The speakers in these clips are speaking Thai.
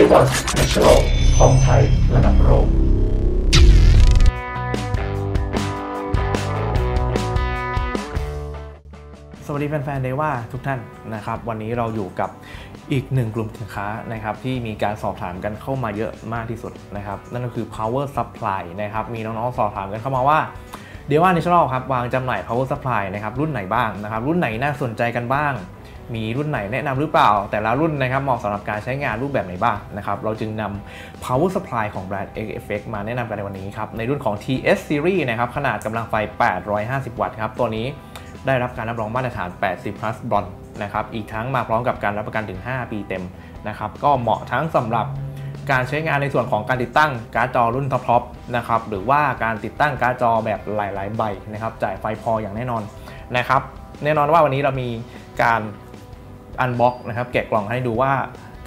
a วันในฉลองของไทยระดับโลกสวัสดีแฟนๆเดว่าทุกท่านนะครับวันนี้เราอยู่กับอีกหนึ่งกลุ่มสินค้านะครับที่มีการสอบถามกันเข้ามาเยอะมากที่สุดนะครับนั่นก็คือ power supply นะครับมีน้องๆสอบถามกันเข้ามาว่าเดว่านิช n ลครับวางจำหน่าย power supply นะครับรุ่นไหนบ้างนะครับรุ่นไหนน่าสนใจกันบ้าง มีรุ่นไหนแนะนำหรือเปล่า แต่ละรุ่นนะครับเหมาะสำหรับการใช้งานรูปแบบไหนบ้างนะครับ เราจึงนำ power supply ของแบรนด์ XFX มาแนะนำกันในวันนี้ครับ ในรุ่นของ TS series นะครับขนาดกำลังไฟ 850 วัตต์ครับ ตัวนี้ได้รับการรับรองมาตรฐาน 80 plus b r o n นะครับ อีกทั้งมาพร้อมกับการรับประกันถึง 5 ปีเต็มนะครับ ก็เหมาะทั้งสำหรับการใช้งานในส่วนของการติดตั้งการ์ดจอรุ่นท็อปๆนะครับ หรือว่าการติดตั้งการ์ดจอแบบหลาย ๆ ใบนะครับ จ่ายไฟพออย่างแน่นอนนะครับ แน่นอนว่าวันนี้เรามีการ unbox นะครับแกะกล่องให้ดูว่า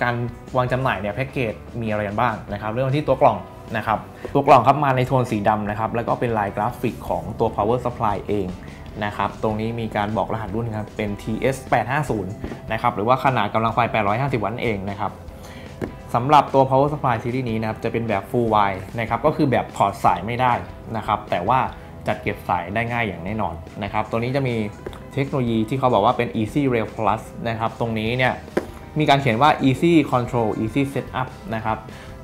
การวางจำหน่ายเนี่ยแพ็กเกจมีอะไรกันบ้างนะครับเริ่มที่ตัวกล่องนะครับตัวกล่องครับมาในโทนสีดำนะครับแล้วก็เป็นลายกราฟิกของตัว power supply เองนะครับตรงนี้มีการบอกรหัสรุ่นครับเป็น TS 850นะครับหรือว่าขนาดกำลังไฟ 850 วัตต์เองนะครับสำหรับตัว power supply ซีรีส์นี้นะครับจะเป็นแบบ full wire นะครับก็คือแบบถอดสายไม่ได้นะครับแต่ว่าจัดเก็บสายได้ง่ายอย่างแน่นอนนะครับตัวนี้จะมี เทคโนโลยีที่เขาบอกว่าเป็น easy rail plus นะครับ ตรงนี้เนี่ยมีการเขียนว่า easy control easy setup นะครับ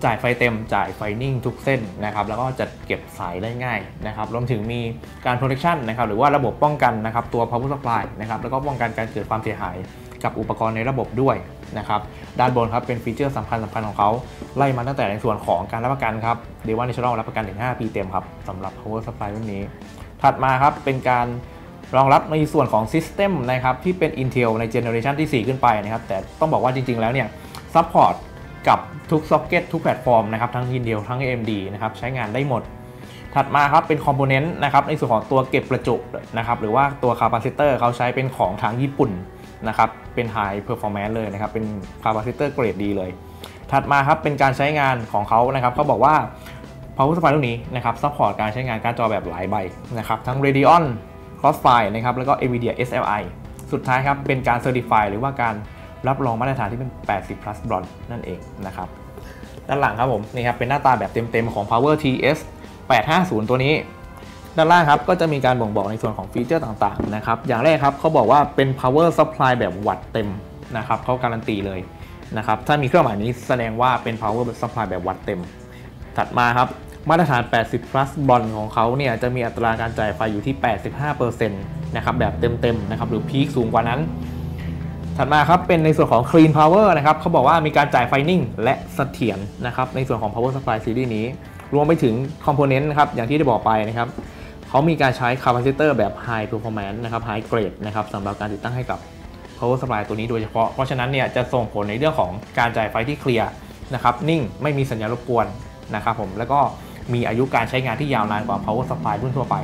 จ่ายไฟเต็มจ่ายไฟนิ่งทุกเส้นนะครับ แล้วก็จัดเก็บสายได้ง่ายนะครับ รวมถึงมีการ protection นะครับ หรือว่าระบบป้องกันนะครับ ตัว power supply นะครับ แล้วก็ป้องกันการเกิดความเสียหายกับอุปกรณ์ในระบบด้วยนะครับ ด้านบนครับเป็นฟีเจอร์สำคัญสำคัญของเขา ไล่มาตั้งแต่ในส่วนของการรับประกันครับเดวันนิช n ลรับประกันถึง 5 ปีเต็มครับสำหรับ power supply รุ่นนี้ ถัดมาครับเป็นการ รองรับในส่วนของ System นะครับที่เป็น Intel ใน generation ที่ 4 ขึ้นไปนะครับแต่ต้องบอกว่าจริง ๆ แล้วเนี่ย Support กับทุกซ็อกเก็ตทุกแพลตฟอร์มนะครับทั้ง Intel ทั้ง AMD นะครับใช้งานได้หมด ถัดมาครับเป็น component นะครับในส่วนของตัวเก็บประจุนะครับหรือว่าตัว capacitor เขาใช้เป็นของทางญี่ปุ่นนะครับเป็น High Performance เลยนะครับเป็น capacitor เกรดดีเลย ถัดมาครับเป็นการใช้งานของเขานะครับเขาบอกว่า power supply รุ่นนี้นะครับ support การใช้งานการ์ดจอแบบหลายใบนะครับทั้ง Radeon Crossfire นะครับแล้วก็ NVIDIA SLI สุดท้ายครับเป็นการ Certify หรือว่าการรับรองมาตรฐานที่เป็น 80 plus bronze นั่นเองนะครับด้านหลังครับผมนี่ครับเป็นหน้าตาแบบเต็มๆของ Power TS 850 ตัวนี้ ด้านล่างครับก็จะมีการบ่งบอกในส่วนของ feature ต่างๆนะครับอย่างแรกครับเขาบอกว่าเป็น power supply แบบวัตต์เต็มนะครับเขาการันตีเลยนะครับถ้ามีเครื่องหมายนี้แสดงว่าเป็น power supply แบบวัตต์เต็ม ถัดมาครับ มาตรฐาน 80 plus bronze ของเขาเนี่ยจะมีอัตราการจ่ายไฟอยู่ที่ 85%นะครับแบบเต็มๆนะครับหรือ peak สูงกว่านั้น ถัดมาครับเป็นในส่วนของ Clean Power นะครับเขาบอกว่ามีการจ่ายไฟนิ่งและเสถียรนะครับในส่วนของ Power Supply Series นี้ รวมไปถึง component นะครับอย่างที่ได้บอกไปนะครับเขามีการใช้ capacitor แบบ High Performance นะครับ High Grade นะครับสำหรับการติดตั้งให้กับ Power Supply ตัวนี้โดยเฉพาะ เพราะฉะนั้นเนี่ยจะส่งผลในเรื่องของการจ่ายไฟที่เคลียร์นะครับนิ่งไม่มีสัญญาณรบกวนนะครับผมแล้วก็ มีอายุการใช้งานที่ยาวนานกว่า power supply รุ่นทั่วไป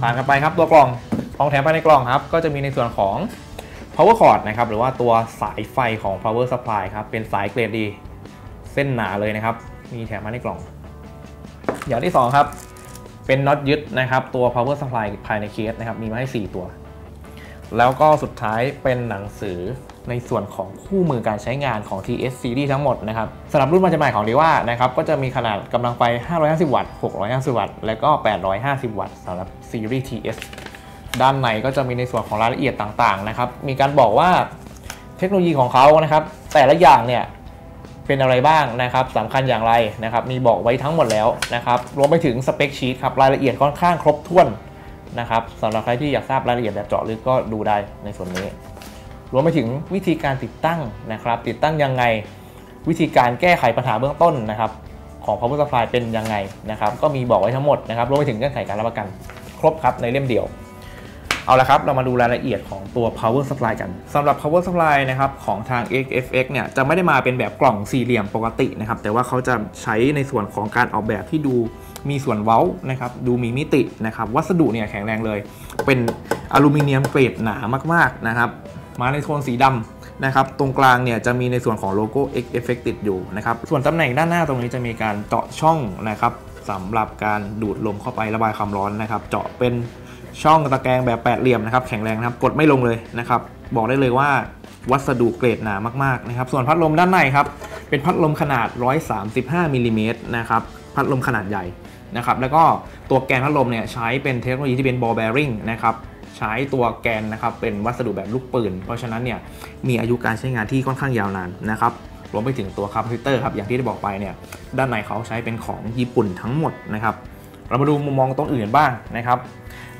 ผ่านกันไปครับตัวกล่องของแถมภายในกล่องครับ ก็จะมีในส่วนของ power cord นะครับ หรือว่าตัวสายไฟของ power supply ครับ เป็นสายเกรดดี เส้นหนาเลยนะครับ มีแถมมาในกล่อง อย่างที่ 2 ครับ เป็นน็อตยึดนะครับ ตัว power supply ภายในเคสนะครับ มีมาให้ 4 ตัว แล้วก็สุดท้ายเป็นหนังสือ ในส่วนของคู่มือการใช้งานของ TS Series ทั้งหมดนะครับสำหรับรุ่นมาจำหน่ายของ d ว่านะครับก็จะมีขนาดกำลังไฟ 550 วัตต์ 650 วัตต์ และก็ 850 วัตต์สำหรับ Series TS ด้านในก็จะมีในส่วนของรายละเอียดต่างๆนะครับมีการบอกว่าเทคโนโลยีของเขานะครับ แต่ละอย่างเนี่ยเป็นอะไรบ้างนะครับสำคัญอย่างไรนะครับ มีบอกไว้ทั้งหมดแล้วนะครับรวมไปถึงสเปคชีตครับรายละเอียดค่อนข้างครบถ้วนนะครับสำหรับใครที่อยากทราบรายละเอียดแบบเจาะลึกก็ดูได้ในส่วนนี้ รวมไปถึงวิธีการติดตั้งนะครับ ติดตั้งยังไงวิธีการแก้ไขปัญหาเบื้องต้นนะครับ ของ power supply เป็นยังไงนะครับ ก็มีบอกไว้ทั้งหมดนะครับรวมไปถึงเงื่อนไขการรับประกัน ครบครับในเล่มเดียว เอาละครับเรามาดูรายละเอียดของตัว power supply กันสำหรับ power supply นะครับของทาง XFX เนี่ยจะไม่ได้มาเป็นแบบกล่องสี่เหลี่ยมปกตินะครับ แต่ว่าเขาจะใช้ในส่วนของการออกแบบที่ดูมีส่วนเว้านะครับดูมีมิตินะครับ วัสดุเนี่ยแข็งแรงเลย เป็นอลูมิเนียมเกรดหนามากๆนะครับ มาในโทนสีดำนะครับ ตรงกลางเนี่ยจะมีในส่วนของโลโก้ X Effect ติดอยู่นะครับ ส่วนตำแหน่งด้านหน้าตรงนี้จะมีการเจาะช่องนะครับสำหรับการดูดลมเข้าไประบายความร้อนนะครับ เจาะเป็นช่องตะแกรงแบบแปดเหลี่ยมนะครับ แข็งแรงนะครับ กดไม่ลงเลยนะครับ บอกได้เลยว่าวัสดุเกรดหนามากๆนะครับ ส่วนพัดลมด้านในครับ เป็นพัดลมขนาด 135มิลลิเมตรนะครับ พัดลมขนาดใหญ่นะครับ แล้วก็ตัวแกนพัดลมเนี่ยใช้เป็นเทคโนโลยีที่เป็น ball bearing นะครับ ใช้ตัวแกนนะครับเป็นวัสดุแบบลูกปืน เพราะฉะนั้นเนี่ยมีอายุการใช้งานที่ค่อนข้างยาวนานนะครับรวมไปถึงตัว capacitor ครับอย่างที่ได้บอกไปเนี่ยด้านในเขาใช้เป็นของญี่ปุ่นทั้งหมดนะครับเรามาดูมุมมองตรงอื่นบ้างนะครับ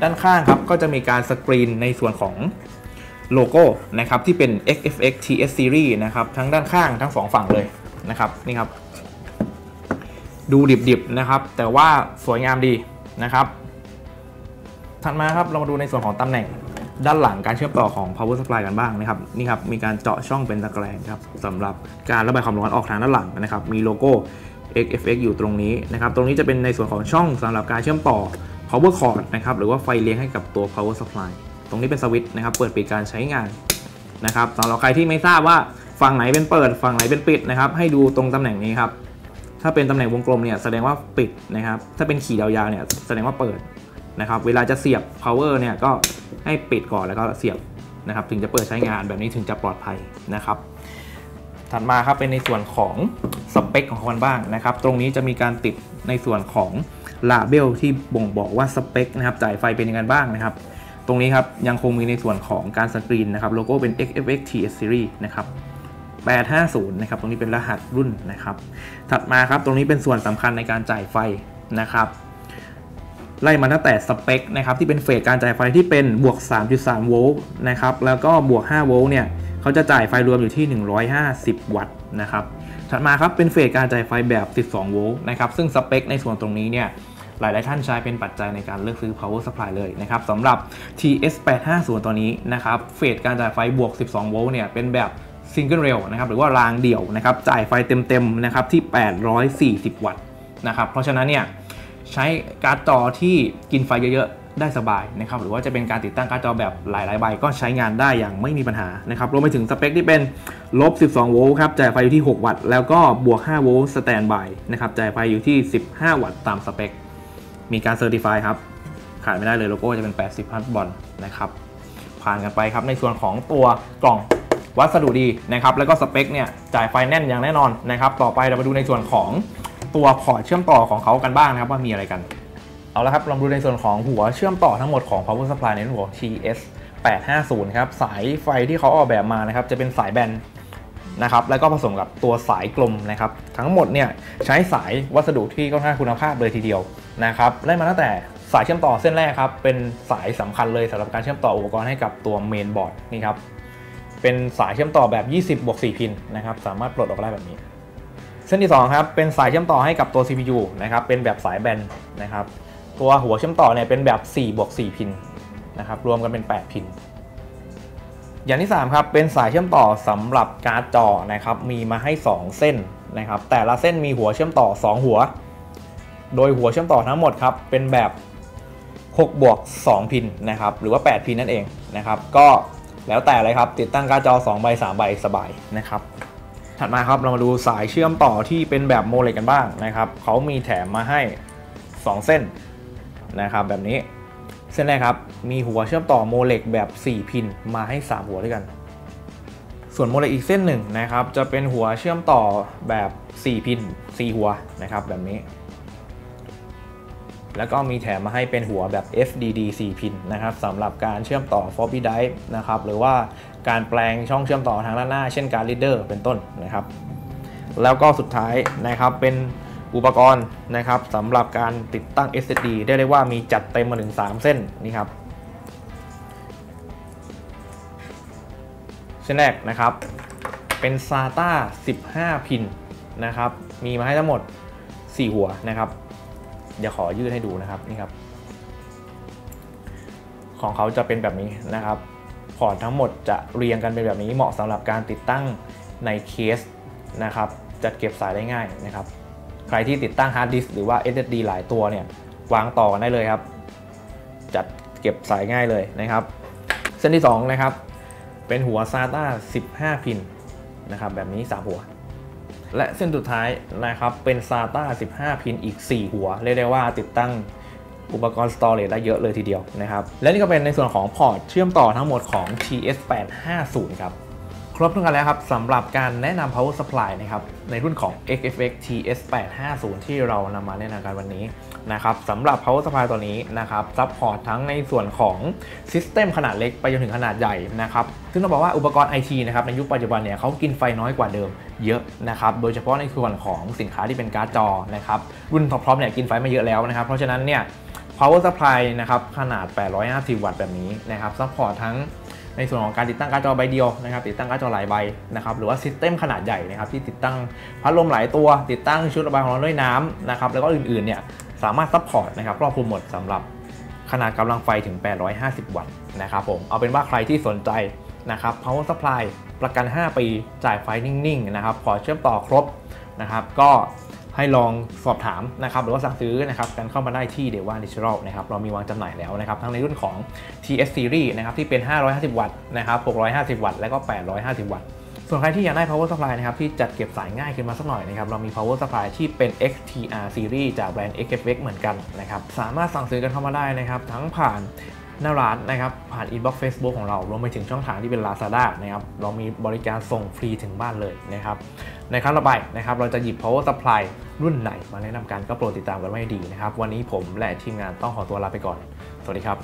ด้านข้างครับก็จะมีการสกรีนในส่วนของโลโก้นะครับที่เป็น XFX TS Series นะครับทั้งด้านข้างทั้งสองฝั่งเลยนะครับนี่ครับดูดิบๆนะครับแต่ว่าสวยงามดีนะครับ ถัดมาครับเรามาดูในส่วนของตำแหน่งด้านหลังการเชื่อมต่อของ power supply กันบ้างนะครับนี่ครับมีการเจาะช่องเป็นตะแกรงครับสำหรับการระบายความร้อนออกทางด้านหลังนะครับมีโลโก้ XFX อยู่ตรงนี้นะครับตรงนี้จะเป็นในส่วนของช่องสำหรับการเชื่อมต่อ power cord นะครับหรือว่าไฟเลี้ยงให้กับตัว power supply ตรงนี้เป็นสวิตช์นะครับเปิดปิดการใช้งานนะครับสำหรับใครที่ไม่ทราบว่าฝั่งไหนเป็นเปิดฝั่งไหนเป็นปิดนะครับให้ดูตรงตำแหน่งนี้ครับถ้าเป็นตำแหน่งวงกลมเนี่ยแสดงว่าปิดนะครับถ้าเป็นขีดยาวๆเนี่ยแสดงว่าเปิด นะครับ เวลาจะเสียบ power เนี่ยก็ให้ปิดก่อนแล้วก็เสียบนะครับ ถึงจะเปิดใช้งานแบบนี้ถึงจะปลอดภัยนะครับ ถัดมาครับเป็นในส่วนของสเปคของมันบ้างนะครับ ตรงนี้จะมีการติดในส่วนของลาเบลที่บ่งบอกว่าสเปคนะครับจ่ายไฟเป็นยังไงบ้างนะครับ ตรงนี้ครับยังคงมีในส่วนของการสกรีนนะครับโลโก้เป็น XFX TS Series นะครับ850นะครับตรงนี้เป็นรหัสรุ่นนะครับ ถัดมาครับตรงนี้เป็นส่วนสำคัญในการจ่ายไฟนะครับ ไล่มาตั้งแต่สเปคนะครับที่เป็นเฟสการจ่ายไฟที่เป็นบวก 3.3 โวลต์นะครับแล้วก็บวก 5 โวลต์เนี่ยเขาจะจ่ายไฟรวมอยู่ที่ 150 วัตต์นะครับถัดมาครับเป็นเฟสการจ่ายไฟแบบ 12 โวลต์นะครับซึ่งสเปคในส่วนตรงนี้เนี่ยหลาย ๆ ท่านใช้เป็นปัจจัยในการเลือกซื้อ power supply เลยนะครับสำหรับ TS850 ตัวนี้นะครับเฟสการจ่ายไฟบวก 12 โวลต์เนี่ยเป็นแบบ single rail นะครับหรือว่ารางเดี่ยวนะครับจ่ายไฟเต็ม ๆ นะครับที่ 840 วัตต์นะครับเพราะฉะนั้นเนี่ย ใช้การ์ดจอที่กินไฟเยอะๆ ได้สบายนะครับหรือว่าจะเป็นการติดตั้งการ์ดจอแบบหลายๆใบก็ใช้งานได้อย่างไม่มีปัญหานะครับรวมไปถึงสเปคที่เป็นลบ 12 โวลต์ครับจ่ายไฟอยู่ที่ 6 วัตต์ แล้วก็บวก 5 โวลต์ standby นะครับจ่ายไฟอยู่ที่ 15 วัตต์ตามสเปค มีการ certify ครับขาดไม่ได้เลยโลโก้จะเป็น 80 Plus Bronze นะครับผ่านกันไปครับในส่วนของตัวกล่องวัสดุดีนะครับแล้วก็สเปคเนี่ยจ่ายไฟแน่นอย่างแน่นอนนะครับต่อไปเรามาดูในส่วนของ ตัวพอร์ตเชื่อมต่อของเขากันบ้างนะครับว่ามีอะไรกัน เอาละครับเรามาดูในส่วนของหัวเชื่อมต่อทั้งหมดของ power supply ในรุ่นของ TS 850ครับสายไฟที่เขาออกแบบมานะครับจะเป็นสายแบนนะครับแล้วก็ผสมกับตัวสายกลมนะครับทั้งหมดเนี่ยใช้สายวัสดุที่ค่อนข้างคุณภาพเลยทีเดียวนะครับไล่มาตั้งแต่สายเชื่อมต่อเส้นแรกครับเป็นสายสำคัญเลยสำหรับการเชื่อมต่ออุปกรณ์ให้กับตัวเมนบอร์ดนี่ครับเป็นสายเชื่อมต่อแบบ 20บวก4พินนะครับสามารถปลดออกได้แบบนี้ เส้นที่2ครับเป็นสายเชื่อมต่อให้กับตัว CPU นะครับเป็นแบบสายแบนนะครับตัวหัวเชื่อมต่อเนี่ยเป็นแบบ4บวก4พินนะครับรวมกันเป็น 8 พิน อย่างที่ 3 ครับ เป็นสายเชื่อมต่อสำหรับการ์ดจอนะครับมีมาให้ 2 เส้นนะครับแต่ละเส้นมีหัวเชื่อมต่อ 2 หัว โดยหัวเชื่อมต่อทั้งหมดครับเป็นแบบ6บวก2พินนะครับหรือว่า 8 พินนั่นเองนะครับก็แล้วแต่เลยครับติดตั้งการ์ดจอ2ใบ3ใบสบายนะครับ ถัดมาครับเรามาดูสายเชื่อมต่อที่เป็นแบบโมเลกกันบ้างนะครับเขามีแถมมาให้ 2 เส้นนะครับแบบนี้เส้นแรกครับมีหัวเชื่อมต่อโมเลกแบบ 4 พินมาให้ 3 หัวด้วยกัน ส่วนโมเลกอีกเส้นหนึ่งนะครับจะเป็นหัวเชื่อมต่อแบบ 4 พิน 4 หัวนะครับแบบนี้ แล้วก็มีแถมมาให้เป็นหัวแบบ FDD 4 พินนะครับสำหรับการเชื่อมต่อ floppy drive นะครับหรือว่า การแปลงช่องเชื่อมต่อทางด้านหน้า เช่นการ reader เป็นต้นนะครับ แล้วก็สุดท้ายนะครับเป็นอุปกรณ์นะครับสำหรับการติดตั้ง SSD ได้เรียกว่ามีจัดเต็มมาถึง 3 เส้นนี่ครับเส้นแรกนะครับ เป็น SATA 15 พินนะครับมีมาให้ทั้งหมด 4 หัวนะครับเดี๋ยวขอยืดให้ดูนะครับนี่ครับ ของเขาจะเป็นแบบนี้นะครับ พอร์ตทั้งหมดจะเรียงกันเป็นแบบนี้เหมาะสำหรับการติดตั้งในเคสนะครับจัดเก็บสายได้ง่ายนะครับ ใครที่ติดตั้งฮาร์ดดิสก์หรือว่า SSD หลายตัวเนี่ยวางต่อกันได้เลยครับ จัดเก็บสายง่ายเลยนะครับ เส้นที่ 2 นะครับ เป็นหัว SATA 15 พินนะครับแบบนี้ 3 หัว และเส้นสุดท้ายนะครับเป็น SATA 15 พินอีก 4 หัว เรียกได้ว่าติดตั้ง อุปกรณ์ storage ได้เยอะเลยทีเดียวนะครับ และนี่ก็เป็นในส่วนของพอร์ตเชื่อมต่อทั้งหมดของ TS850 ครับ ครบถ้วนกันแล้วครับสำหรับการแนะนำ power supply นะครับในรุ่นของ XFX TS850 ที่เรานำมาแนะนำกันวันนี้นะครับสำหรับ power supply ตัวนี้นะครับ support ทั้งในส่วนของ system ขนาดเล็กไปจนถึงขนาดใหญ่นะครับซึ่งต้องบอกว่าอุปกรณ์ IT นะครับในยุคปัจจุบันเนี่ยเขากินไฟน้อยกว่าเดิมเยอะนะครับโดยเฉพาะในส่วนของสินค้าที่เป็นการ์ดจอนะครับรุ่นท็อปๆเนี่ยกินไฟมาเยอะแล้วนะครับเพราะฉะนั้นเนี่ย power supply นะครับขนาด 850 วัตต์แบบนี้นะครับ support ทั้งในส่วนของการติดตั้งการ์ดจอใบเดียวนะครับติดตั้งการ์ดจอหลายใบนะครับหรือว่า system ขนาดใหญ่นะครับที่ติดตั้งพัดลมหลายตัว ติดตั้งชุดระบายความร้อนด้วยน้ำนะครับแล้วก็อื่นๆเนี่ยสามารถ support นะครับครอบคลุมหมดสำหรับขนาดกำลังไฟถึง 850 วัตต์นะครับผมเอาเป็นว่าใครที่สนใจนะครับ power supply ประกัน 5 ปีจ่ายไฟนิ่งๆนะครับพอร์ตเชื่อมต่อครบนะครับก็ ให้ลองสอบถามนะครับหรือว่าสั่งซื้อนะครับกันเข้ามาได้ที่เดว่าดิจิทัลนะครับเรามีวางจำหน่ายแล้วนะครับทั้งในรุ่นของ TS Series นะครับที่เป็น 550 วัตต์นะครับ650 วัตต์และก็ 850 วัตต์ส่วนใครที่อยากได้ power supply นะครับที่จัดเก็บสายง่ายขึ้นมาสักหน่อยนะครับเรามี power supply ที่เป็น XTR series จากแบรนด์ XFX เหมือนกันนะครับสามารถสั่งซื้อกันเข้ามาได้นะครับทั้งผ่าน หน้าร้านนะครับผ่าน inbox เฟซบุ๊กของเรารวมไปถึงช่องทางที่เป็น Lazada นะครับเรามีบริการส่งฟรีถึงบ้านเลยนะครับในครั้งต่อไปนะครับเราจะหยิบ power supply รุ่นไหนมาแนะนำกันก็โปรดติดตามกันไว้ให้ดีนะครับวันนี้ผมและทีมงานต้องขอตัวลาไปก่อน สวัสดีครับ